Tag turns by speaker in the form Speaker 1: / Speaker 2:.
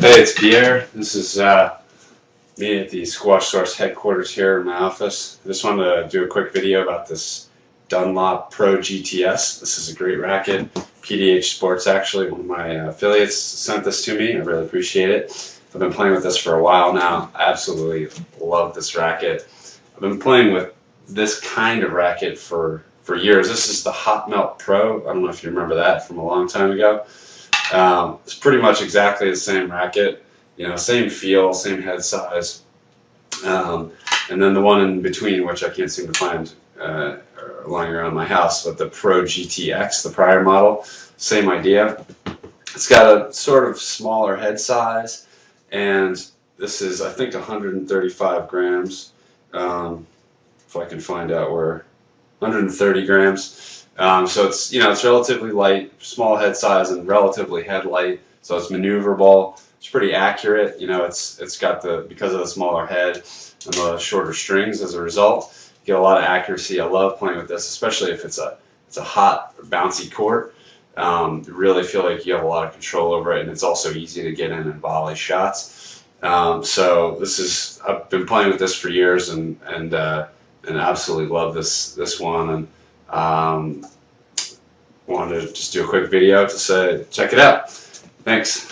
Speaker 1: Hey, it's Pierre. This is uh, me at the Squash Source headquarters here in my office. I just wanted to do a quick video about this Dunlop Pro GTS. This is a great racket. PDH Sports, actually, one of my affiliates sent this to me. I really appreciate it. I've been playing with this for a while now. I absolutely love this racket. I've been playing with this kind of racket for, for years. This is the Hot Melt Pro. I don't know if you remember that from a long time ago. Um, it's pretty much exactly the same racket, you know, same feel, same head size. Um, and then the one in between, which I can't seem to find uh, lying around my house, but the Pro GTX, the prior model, same idea. It's got a sort of smaller head size, and this is, I think, 135 grams. Um, if I can find out where, 130 grams. Um, so it's you know it's relatively light, small head size, and relatively head light. So it's maneuverable. It's pretty accurate. You know, it's it's got the because of the smaller head and the shorter strings. As a result, you get a lot of accuracy. I love playing with this, especially if it's a it's a hot, bouncy court. Um, really feel like you have a lot of control over it, and it's also easy to get in and volley shots. Um, so this is I've been playing with this for years, and and uh, and absolutely love this this one and. Um, wanted to just do a quick video to say, check it out. Thanks.